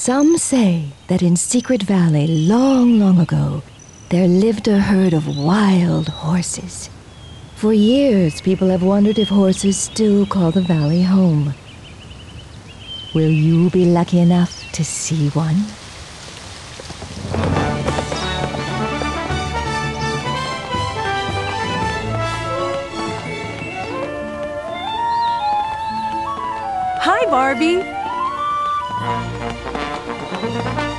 Some say that in Secret Valley, long, long ago, there lived a herd of wild horses. For years, people have wondered if horses still call the valley home. Will you be lucky enough to see one? Hi, Barbie. Thank you.